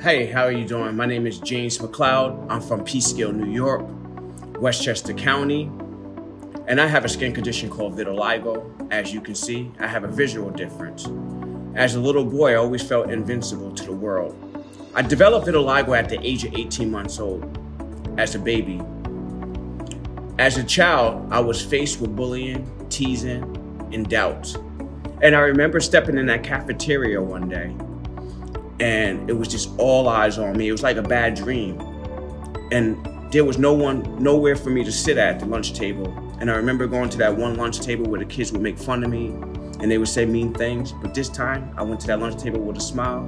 Hey, how are you doing? My name is James McLeod. I'm from Peekskill, New York, Westchester County, and I have a skin condition called vitiligo. As you can see, I have a visual difference. As a little boy, I always felt invincible to the world. I developed vitiligo at the age of 18 months old, as a baby. As a child, I was faced with bullying, teasing, and doubts. And I remember stepping in that cafeteria one day and it was just all eyes on me. It was like a bad dream. And there was no one, nowhere for me to sit at the lunch table. And I remember going to that one lunch table where the kids would make fun of me and they would say mean things. But this time I went to that lunch table with a smile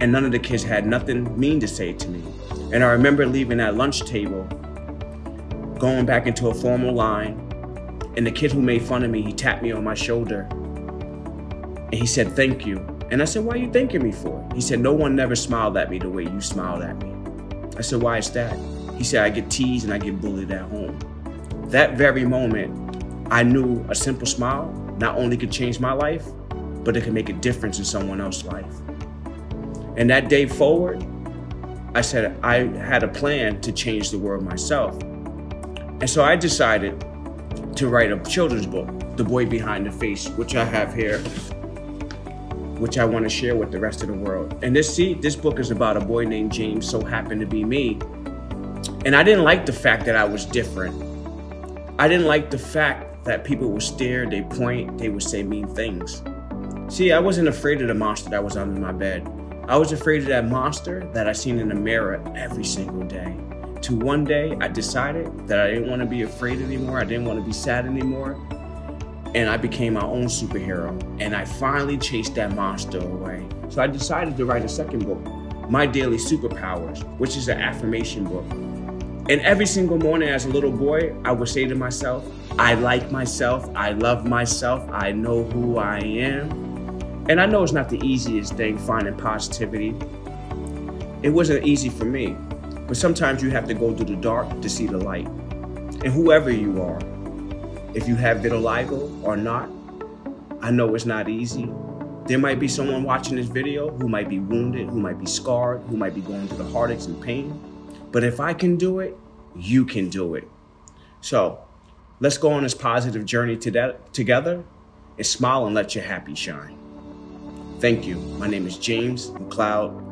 and none of the kids had nothing mean to say to me. And I remember leaving that lunch table, going back into a formal line, and the kid who made fun of me, he tapped me on my shoulder and he said, thank you. And I said, Why are you thanking me for? He said, No one never smiled at me the way you smiled at me. I said, Why is that? He said, I get teased and I get bullied at home. That very moment, I knew a simple smile not only could change my life, but it could make a difference in someone else's life. And that day forward, I said I had a plan to change the world myself. And so I decided to write a children's book, The Boy Behind the Face, which I have here which I want to share with the rest of the world. And this see, this book is about a boy named James, so happened to be me. And I didn't like the fact that I was different. I didn't like the fact that people would stare, they point, they would say mean things. See, I wasn't afraid of the monster that was under my bed. I was afraid of that monster that I seen in the mirror every single day. To one day, I decided that I didn't want to be afraid anymore. I didn't want to be sad anymore and I became my own superhero. And I finally chased that monster away. So I decided to write a second book, My Daily Superpowers, which is an affirmation book. And every single morning as a little boy, I would say to myself, I like myself, I love myself, I know who I am. And I know it's not the easiest thing finding positivity. It wasn't easy for me, but sometimes you have to go through the dark to see the light. And whoever you are, if you have vitiligo or not, I know it's not easy. There might be someone watching this video who might be wounded, who might be scarred, who might be going through the heartaches and pain. But if I can do it, you can do it. So let's go on this positive journey together and smile and let your happy shine. Thank you. My name is James McLeod